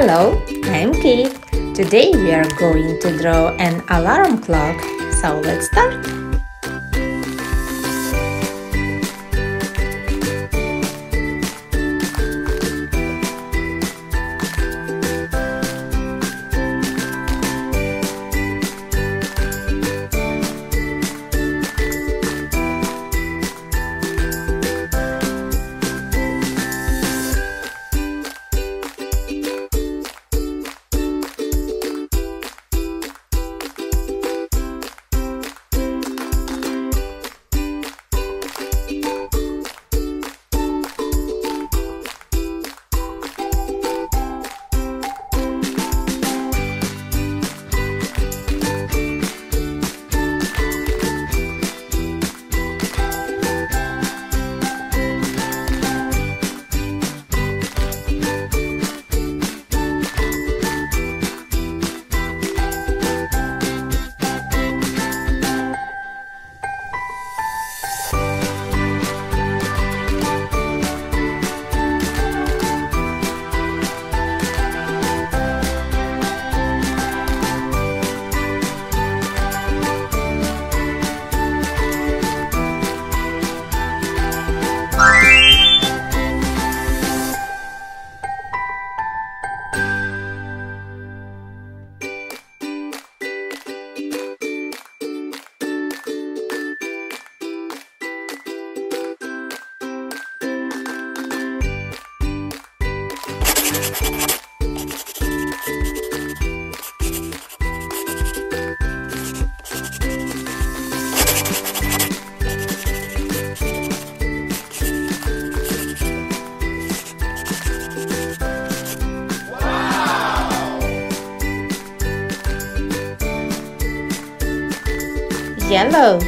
Hello, I'm Kate. Today we are going to draw an alarm clock. So let's start. Yellow.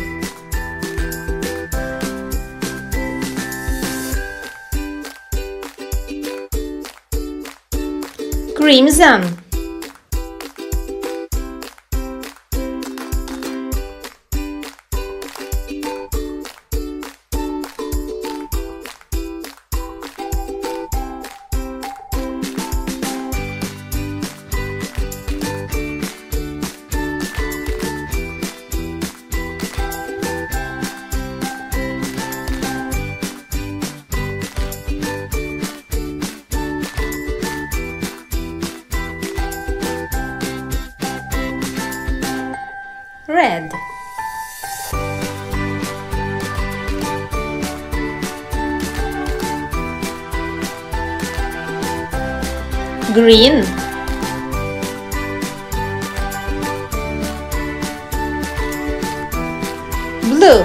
Crimson Red. Green. Blue.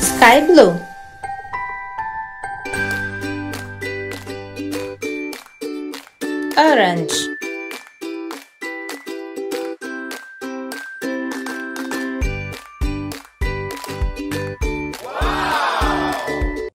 Sky blue. Orange